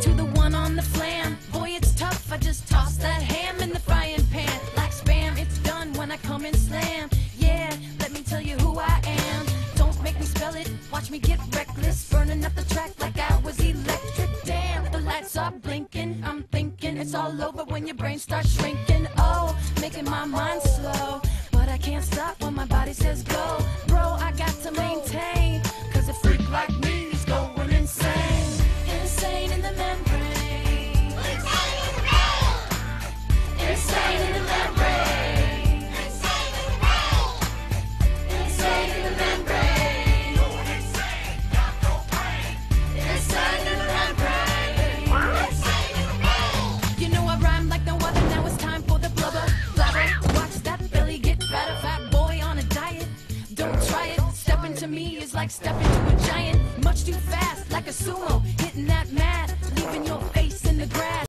to the one on the flam. Boy, it's tough, I just toss that ham in the frying pan. Like spam, it's done when I come and slam. Yeah, let me tell you who I am. Don't make me spell it, watch me get reckless. Burning up the track like I was electric. Damn, the lights are blinking. I'm thinking it's all over when your brain starts shrinking. Oh, making my mind slow. But I can't stop when my body says to me is like stepping to a giant. Much too fast, like a sumo.